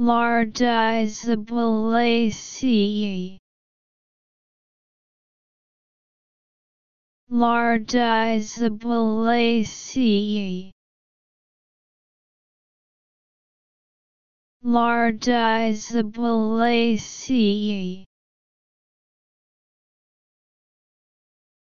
Lardizabalaceae Lardizabalaceae Lardizabalaceae